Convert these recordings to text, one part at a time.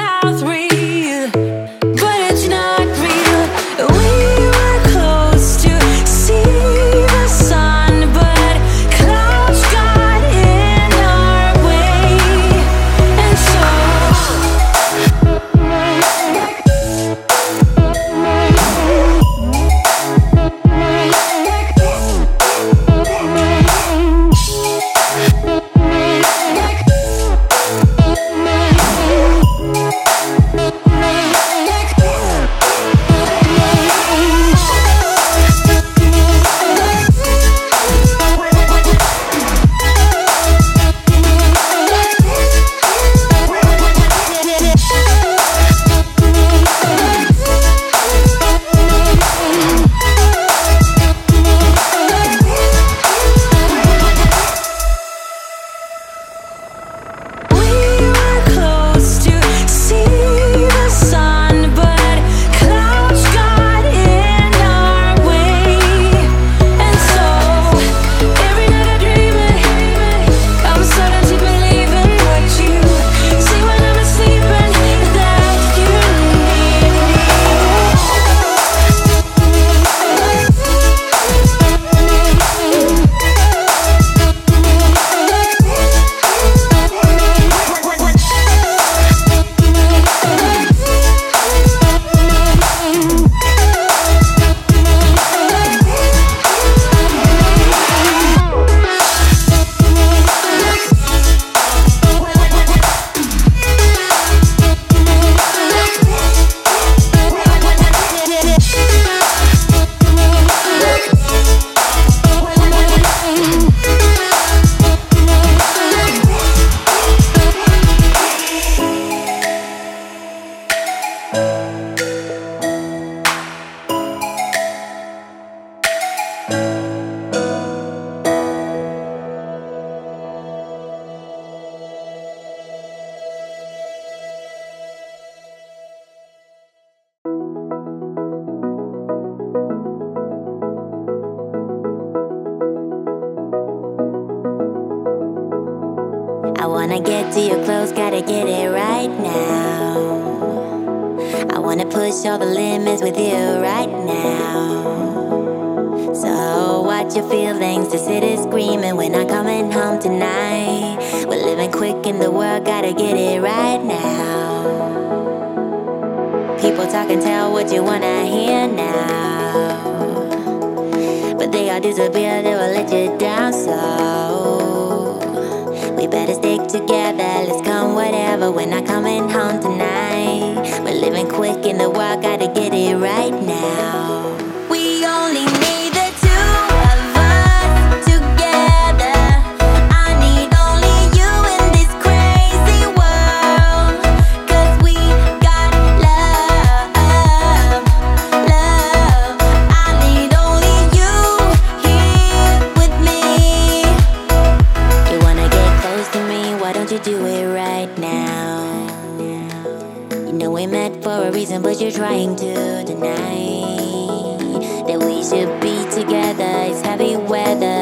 out three. wanna get to your clothes, gotta get it right now. I wanna push all the limits with you right now. So watch your feelings, the city's screaming. We're not coming home tonight. We're living quick in the world, gotta get it right now. People talk and tell what you wanna hear now. But they all disappear, they will let you down so. We better stick together, let's come whatever. We're not coming home tonight. We're living quick in the world, gotta get it right. do it right now. You know we met for a reason, but you're trying to deny that we should be together. It's heavy weather.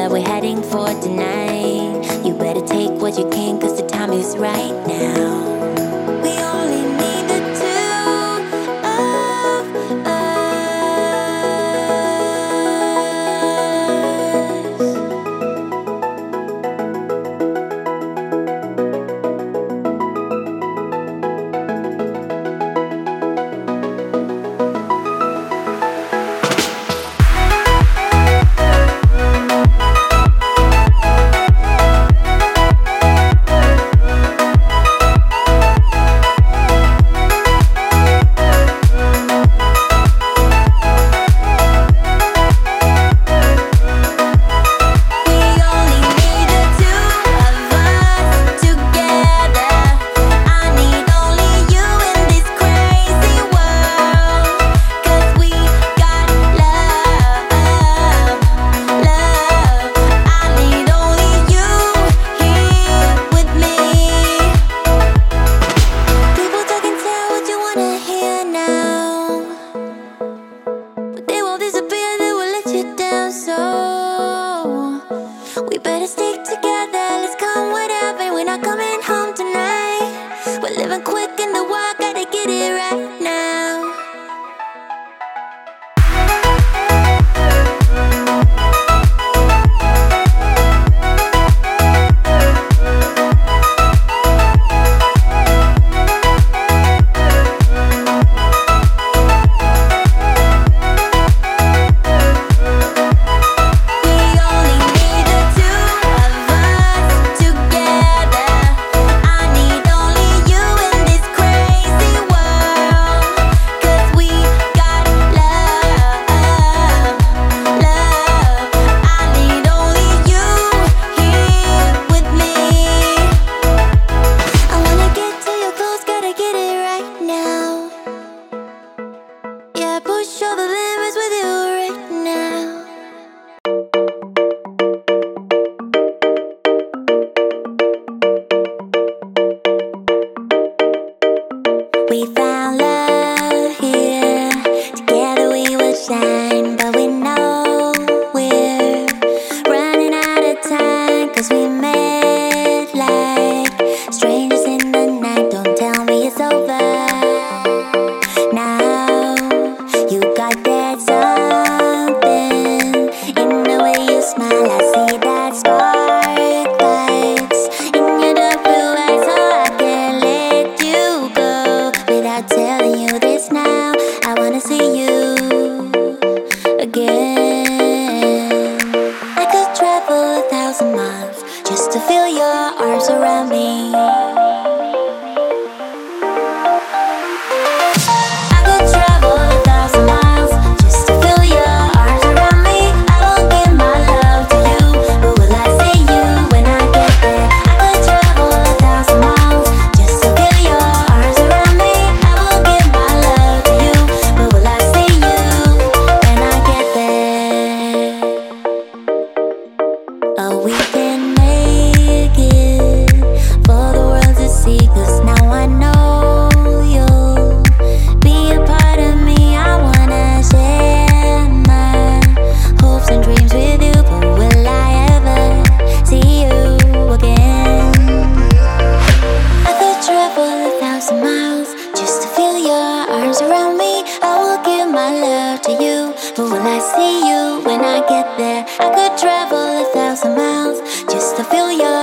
I could travel a thousand miles just to feel your